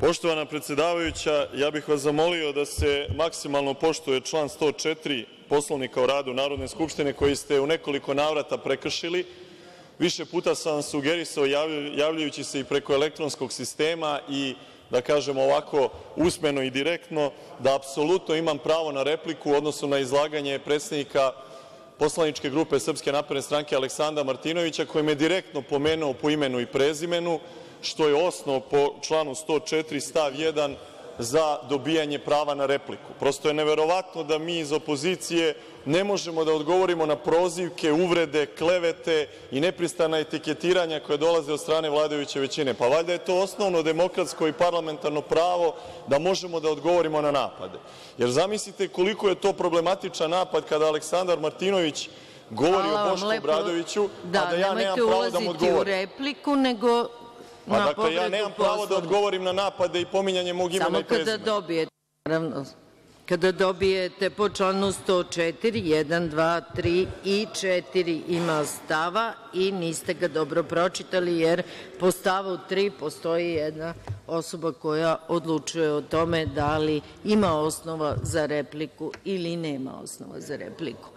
Poštovana predsedavajuća, ja bih vas zamolio da se maksimalno poštuje član 104. Poslovnika o radu Narodne skupštine, koji ste u nekoliko navrata prekršili. Više puta sam vam sugerisao, javljajući se i preko elektronskog sistema i, da kažem ovako, usmeno i direktno, da apsolutno imam pravo na repliku u odnosu na izlaganje predsednika poslaničke grupe SNS Aleksandra Martinovića, koji me direktno pomenuo po imenu i prezimenu, što je osnov po članu 104. stav 1. za dobijanje prava na repliku. Prosto je neverovatno da mi iz opozicije ne možemo da odgovorimo na prozivke, uvrede, klevete i neprestana etiketiranja koja dolaze od strane vladajuće većine. Pa valjda je to osnovno demokratsko i parlamentarno pravo da možemo da odgovorimo na napade. Jer zamislite koliko je to problematičan napad kada Aleksandar Martinović govori o Bošku Obradoviću, a da ja nemam pravo da mu nemojte ulaziti u odgovorim. repliku, nego Pa dakle, ja nemam pravo da odgovorim na napade i pominjanje mog imena Samo i kada prezimena. dobijete, naravno. Kada dobijete po članu 104, 1, 2, 3 i 4 ima stava i niste ga dobro pročitali, jer po stavu 3 postoji jedna osoba koja odlučuje o tome da li ima osnova za repliku ili nema osnova za repliku.